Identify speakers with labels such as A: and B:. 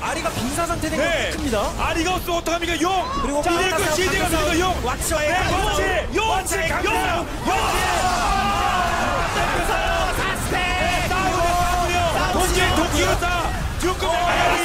A: 아리가 빙사 상태된
B: 네.
A: 건 큽니다.
B: 아리가 없으면 어떡합니까? 용!
A: 그리고
B: 자, 이거 시즈가 되니까 용!
A: 왓츠와의
B: 네,
A: 가면서
B: 그렇지! 용!
A: 원치
B: 용!
A: 갑니다.
B: 싸우려! 싸우네요! 동계, 싸! 죽고 나가.